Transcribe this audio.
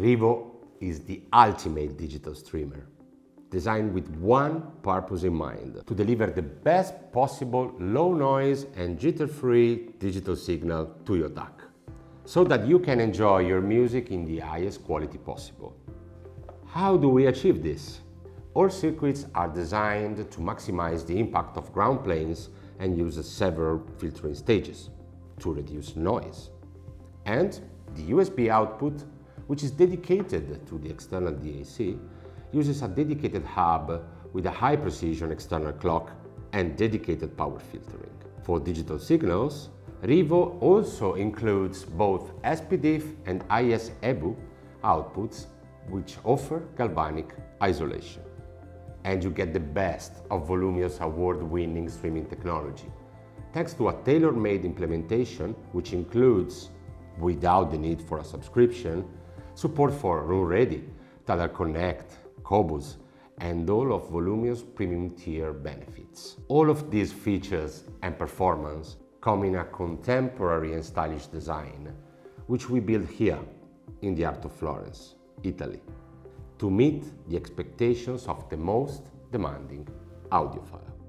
Rivo is the ultimate digital streamer, designed with one purpose in mind, to deliver the best possible low noise and jitter-free digital signal to your DAC, so that you can enjoy your music in the highest quality possible. How do we achieve this? All circuits are designed to maximize the impact of ground planes and use several filtering stages to reduce noise. And the USB output which is dedicated to the external DAC, uses a dedicated hub with a high precision external clock and dedicated power filtering. For digital signals, Rivo also includes both SPDIF and AES-EBU outputs which offer galvanic isolation. And you get the best of Volumio's award-winning streaming technology, thanks to a tailor-made implementation which includes, without the need for a subscription, support for Roon Ready, Tidal Connect, Qobuz, and all of Volumio's premium tier benefits. All of these features and performance come in a contemporary and stylish design, which we build here in the Art of Florence, Italy, to meet the expectations of the most demanding audiophiles.